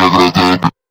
Yadra Gang.